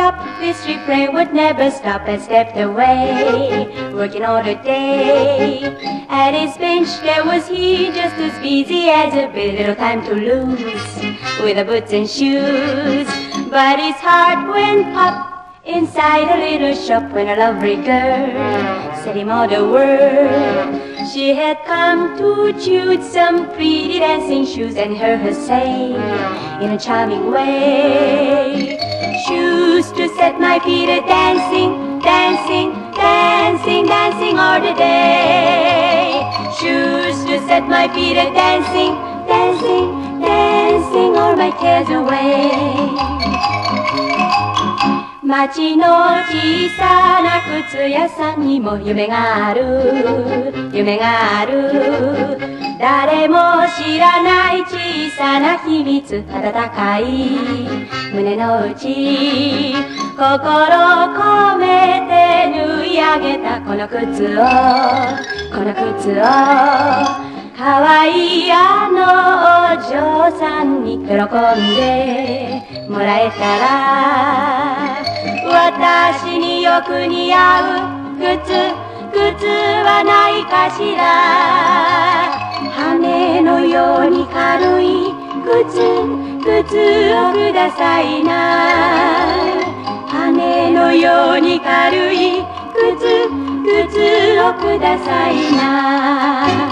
top, this refrain would never stop and stepped away, working all the day. At his bench there was he, just as busy as a bit, little time to lose, with the boots and shoes. But his heart went pop inside a little shop when a lovely girl said him all the world. She had come to choose some pretty dancing shoes and heard her say in a charming way, Shoes to set my feet a dancing, dancing, dancing, dancing all the day. Shoes to set my feet a dancing, dancing, dancing all my cares away. 町の小さな靴屋さんにも夢がある夢がある 誰も知らない小さな秘密温かい胸の内心込めて縫い上げたこの靴をこの靴を可愛いあのお嬢さんに喜んでもらえたら私によく似合う靴靴はないかしら。のように軽い靴靴をくださいな。羽のように軽い靴靴をくださいな。